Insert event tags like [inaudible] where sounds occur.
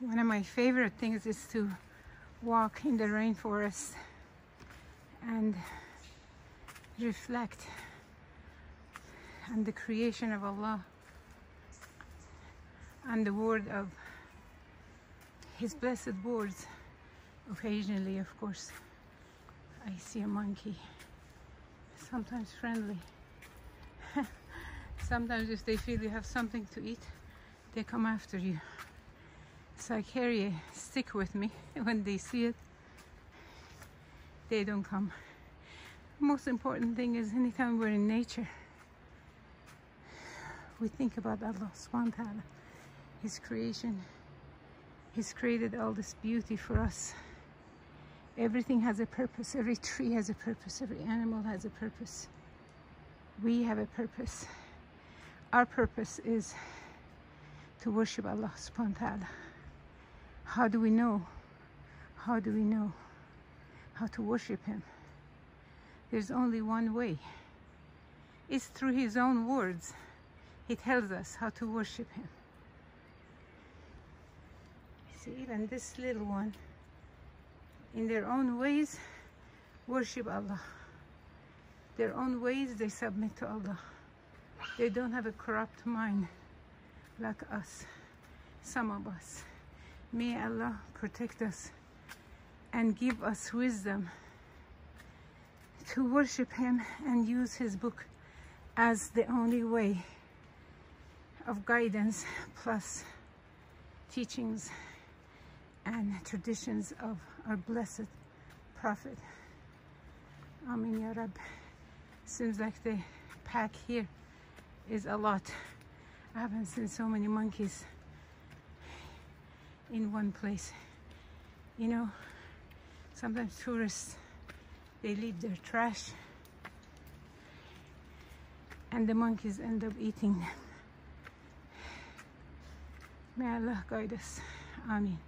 One of my favorite things is to walk in the rainforest and reflect on the creation of Allah and the word of his blessed words. Occasionally of course I see a monkey. Sometimes friendly. [laughs] Sometimes if they feel you have something to eat they come after you so I carry a stick with me [laughs] when they see it. They don't come. Most important thing is anytime we're in nature we think about Allah subhanahu wa ta'ala his creation. He's created all this beauty for us. Everything has a purpose. Every tree has a purpose. Every animal has a purpose. We have a purpose. Our purpose is to worship Allah subhanahu wa ta'ala how do we know how do we know how to worship him there's only one way. It's through his own words. He tells us how to worship him. See, even this little one, in their own ways, worship Allah. Their own ways, they submit to Allah. They don't have a corrupt mind like us, some of us. May Allah protect us and give us wisdom to worship him and use his book as the only way of guidance plus teachings and traditions of our blessed prophet. Amin Ya Rab. Seems like the pack here is a lot. I haven't seen so many monkeys in one place you know sometimes tourists they leave their trash and the monkeys end up eating them. May Allah guide us. Amen.